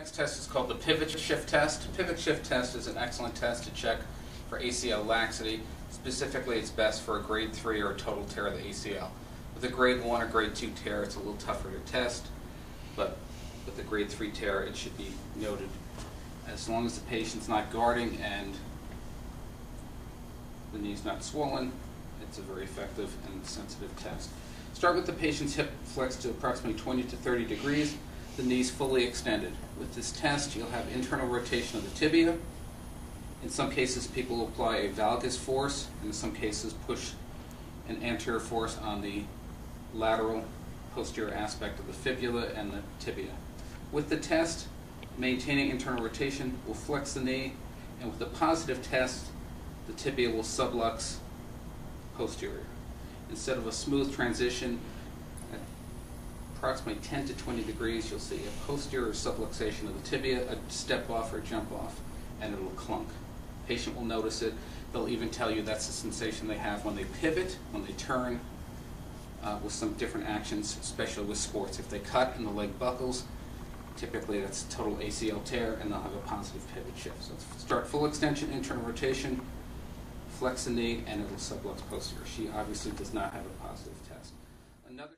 next test is called the pivot shift test. Pivot shift test is an excellent test to check for ACL laxity. Specifically, it's best for a grade 3 or a total tear of the ACL. With a grade 1 or grade 2 tear, it's a little tougher to test, but with a grade 3 tear, it should be noted. As long as the patient's not guarding and the knee's not swollen, it's a very effective and sensitive test. Start with the patient's hip flexed to approximately 20 to 30 degrees, the knees fully extended. With this test, you'll have internal rotation of the tibia. In some cases, people apply a valgus force, and in some cases, push an anterior force on the lateral posterior aspect of the fibula and the tibia. With the test, maintaining internal rotation will flex the knee, and with a positive test, the tibia will sublux posterior. Instead of a smooth transition, approximately 10 to 20 degrees, you'll see a posterior subluxation of the tibia, a step off or jump off, and it'll clunk. Patient will notice it. They'll even tell you that's the sensation they have when they pivot, when they turn, uh, with some different actions, especially with sports. If they cut and the leg buckles, typically that's total ACL tear, and they'll have a positive pivot shift. So start full extension, internal rotation, flex the knee, and it'll sublux posterior. She obviously does not have a positive test. Another